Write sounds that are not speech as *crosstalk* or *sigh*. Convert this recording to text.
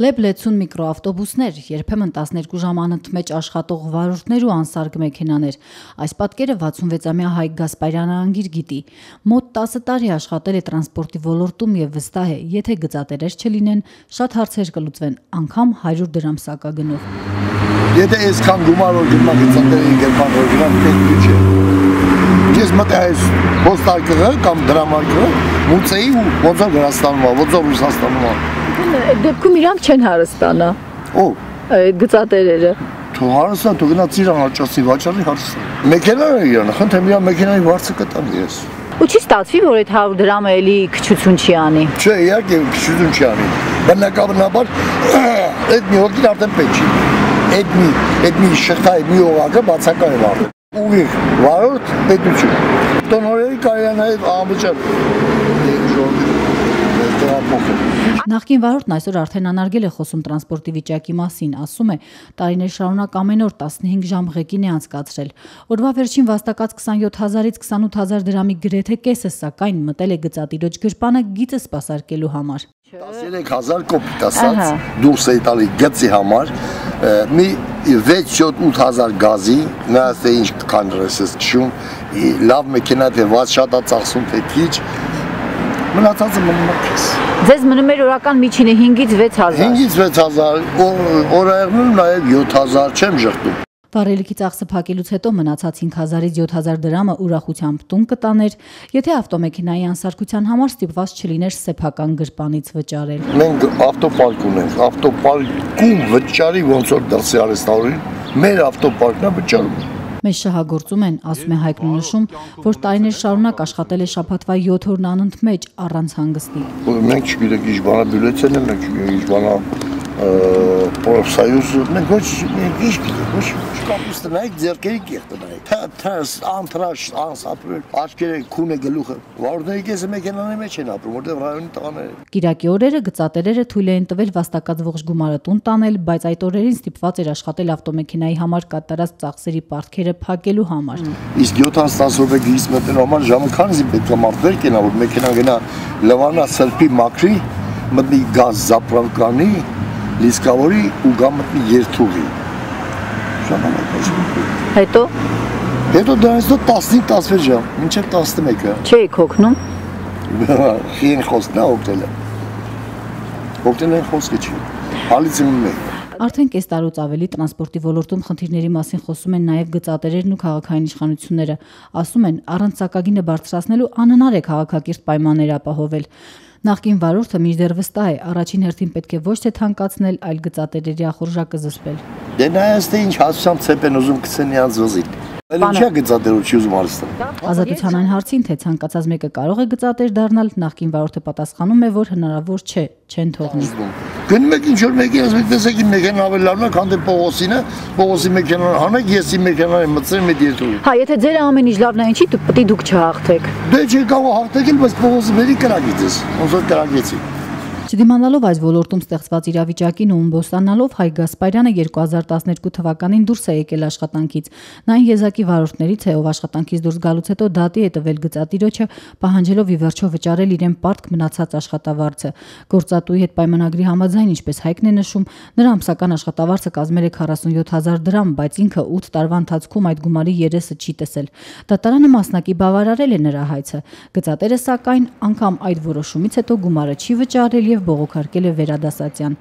Լեբ-60 միկրոավտոբուսներ, երբեմն 12 ժամ անընդմեջ աշխատող վարորդներ ու անսարգ մեքենաներ։ Այս պատկերը 66-ամյա Հայկ Գասպարյանը անգիր գիտի։ Մոտ 10 տարի աշխատել է տրանսպորտի ոլորտում եւ վստահ է, եթե գծատերեր չլինեն, շատ հարցեր կլուծվեն, անգամ 100 դրամ սակագնով։ Եթե այսքան գումարով գնա գծատերերի գերման օրինակ պետք չէ։ Ես մտա այս ոստարկը կամ դրամարկը մուծեի ու ոնց որ Վրաստանում, ոնց որ Ռուսաստանում Այդ դեպքում իրանք չեն հարստանա։ Ո՞վ։ Այդ գծատերերը։ Թու հարստան, թու գնա ծիրան աճացի, վաճառի հարստան։ Մեքենան է իրան, խնդրեմ իրա մեքենայի վարձը կտամ ես։ Ու չի ստացվի, որ այդ 100 դրամը էլի քչություն չի անի։ Չէ, իհարկե քչություն չի անի։ Բնականաբար այդ մի հոգին արդեն պետք չի։ Այդ մի, այդ մի շղթայի մի օղակը բացակայ է վարդը։ Ուղիղ վարորդ պետություն։ Տոնորերի կարյան այդ ամբողջ Նախկին վարորդն այսօր արդեն անարգել է խոսում տրանսպորտի վիճակի մասին, ասում է, տարիներ շարունակ ամեն օր 15 ժամ ղեկին է անցկացրել։ Օրվա վերջին վաստակած 27000-ից 28000 դրամի գրեթե կեսը սակայն մտել է գծատիրոջ գրպանը գիծը սպասարկելու համար։ 13000 կոպիտ ասած դուրս է տալի գծի համար մի 6-7-8000 գազի նայած թե ինչ կան ռեսս չում լավ մեքենա թե ված շատ է ծախսում թե քիչ մնացածը մնում է քեզ։ Ձեզ մնում էր օրական միջինը 5-ից 6000։ 5-ից 6000, օրերնում նաև 7000 չեմ ժխտում։ Վարելիքի ծախսը փակելուց հետո մնացած 5000-ից 7000 դրամը ուրախությամբ տուն կտաներ, եթե ավտոմեքենայի անսարքության համար ստիպված չլիներ սեփական գրպանից վճարել։ Մենք ավտոպարկ ունենք, ավտոպարկում վճարի ոնց որ դրսի արեստավորին, մեր ավտոպարկն է վճարում։ Մեզ շահագործում են, ասում է Հայկն ու նշում, որ տարիներ շարունակ աշխատել է շաբաթվա 7 օրն անընդմեջ առանց հանգստի։ Մենք չգիտենք ինչ բանա բյուլետենը, մենք չգիտենք ինչ բանա պրոֆսայուզ, մենք ոչ ինչ գիտենք, ոչ կապուստը նայեք, ձերքերի կեղտը նայեք։ Թաս, անտրաշ, անսապրել, աչքերը քունը գլուխը։ Վարորդների կեսը մեքենանի մեջ են ապրում, որտեղ ռայոնի տղաները։ Կիրակի օրերը գծատերերը թույլ էին տվել վաստակած ողջ գումարը տուն տանել, բայց այդ օրերին ստիպված էր աշխատել ավտոմեքենայի համար կատարած ծախսերի պարտքերը փակելու համար։ Իսկ 7-10 րոպե գից մտնելու համար ժամը քանզի պետք է մարդեր կենա, որ մեքենան գնա լվանա սրբի մաքրի, մտնի գազ զապրանկանի, լիսկավորի ու գա մտնի երթուղի։ Ժամանակը։ Հետո? Հետո դրանից դու 15-16 ժամ, մինչև 11-ը։ չէի քոքնում։ *laughs* Խին խոսքն է օգտելը։ Օգտելը խոսքը չի։ Հալից իմում է։ Արդեն կես տարուց ավելի տրանսպորտի ոլորտում խնդիրների մասին խոսում են նաև գծատերերն ու քաղաքային իշխանությունները։ Ասում են, առանց սակագինը բարձրացնելու անհնար է քաղաքակիրթ պայմաններ ապահովել։ Նախկին վարորդը մինչդեռ վստահ է, առաջին հերթին պետք է ոչ թե թանկացնել, այլ գծատերերի ախորժակը զսպել։ Դե նայած թե ինչ հասցամ ցեպ են ուզում գցեն իրանց ոզին։ Էլ ինչա գծատերով չի ուզում արստան։ Ազատության այն հարցին, թե ցանկացած մեկը կարող է գծատեր դառնալ, նախկին վարորդը պատասխանում է, որ հնարավոր չէ, չեն թողնի։ Գնում եք ինչ որ մեկի ասում եք տեսեք իմ մեքենան ավելի լավն է, քան դե Պողոսին է, Պողոսի մեքենան հանեք, ես իմ մեքենան եմ մտցրել մի դիրտուր։ Հա, եթե ձեր ամեն ինչ լավն է, ինչի պետք է դուք չհաղթեք։ Դե չի կարող հաղթել, բայց Պողոսը վերի կրագիցես, ոնց որ կրագեցի։ Չդիմանալով այս ոլորտում ստեղծված իրավիճակին ու ըմբոստանալով Հայ Գասպարյանը 2012 թվականին դուրս է եկել աշխատանքից։ Նա եզակի վարորդներից է, ով աշխատանքից դուրս գալուց հետո դատի է տվել գծատիրոջը, պահանջելով ի վերջո վճարել իրեն պարտք մնացած աշխատավարձը։ Գործատուի հետ պայմանագրի համաձայն, ինչպես Հայկն է նշում, նրա ամսական աշխատավարձը կազմել է 47000 դրամ, բայց ինքը 8 տարվա ընթացքում այդ գումարի երեսը չի տեսել։ Դատարանը մասնակի բավարարել է նրա հայցը։ Գծատերը սակայն անգամ այդ որոշումից հետո գումարը չի վճարել եւ եւ բողոքարկել է վերադասացիան։